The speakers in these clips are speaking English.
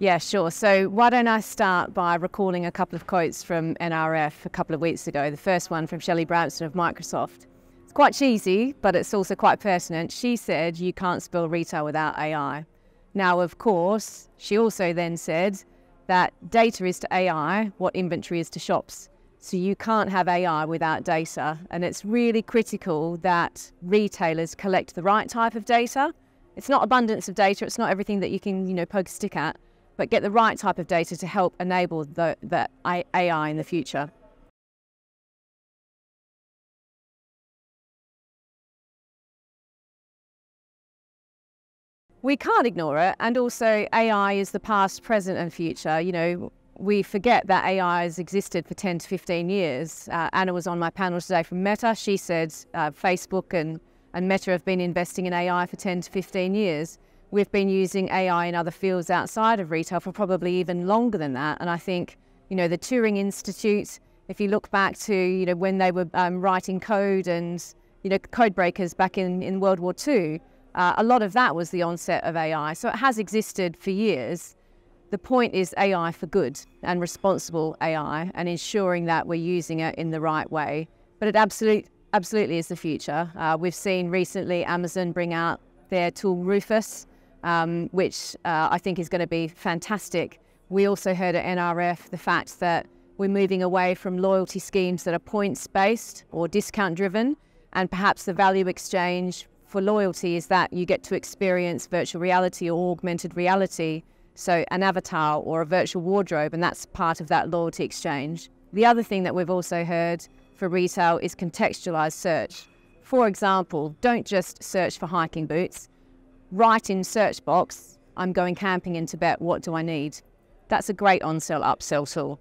Yeah, sure. So why don't I start by recalling a couple of quotes from NRF a couple of weeks ago. The first one from Shelley Bransten of Microsoft. It's quite cheesy, but it's also quite pertinent. She said, You can't spell retail without AI. Now, of course, she also then said that data is to AI what inventory is to shops. So you can't have AI without data. And it's really critical that retailers collect the right type of data. It's not abundance of data, it's not everything that you can, you know, poke a stick at, but get the right type of data to help enable the, the AI in the future. We can't ignore it. And also, AI is the past, present, and future. You know, we forget that AI has existed for 10 to 15 years. Uh, Anna was on my panel today from Meta. She said uh, Facebook and, and Meta have been investing in AI for 10 to 15 years. We've been using AI in other fields outside of retail for probably even longer than that. And I think, you know, the Turing Institute, if you look back to, you know, when they were um, writing code and, you know, code breakers back in, in World War II, uh, a lot of that was the onset of AI. So it has existed for years. The point is AI for good and responsible AI and ensuring that we're using it in the right way. But it absolutely, absolutely is the future. Uh, we've seen recently Amazon bring out their tool Rufus, um, which uh, I think is going to be fantastic. We also heard at NRF the fact that we're moving away from loyalty schemes that are points based or discount driven, and perhaps the value exchange for loyalty is that you get to experience virtual reality or augmented reality so an avatar or a virtual wardrobe, and that's part of that loyalty exchange. The other thing that we've also heard for retail is contextualized search. For example, don't just search for hiking boots. Write in search box, I'm going camping in Tibet, what do I need? That's a great on-sell upsell tool.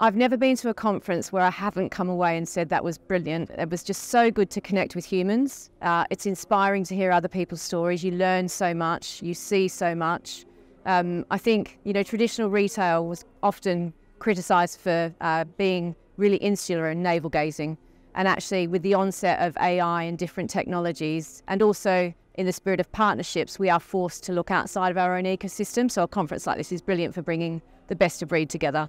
I've never been to a conference where I haven't come away and said that was brilliant. It was just so good to connect with humans. Uh, it's inspiring to hear other people's stories. You learn so much, you see so much. Um, I think, you know, traditional retail was often criticised for uh, being really insular and navel gazing. And actually, with the onset of AI and different technologies, and also in the spirit of partnerships, we are forced to look outside of our own ecosystem. So a conference like this is brilliant for bringing the best of breed together.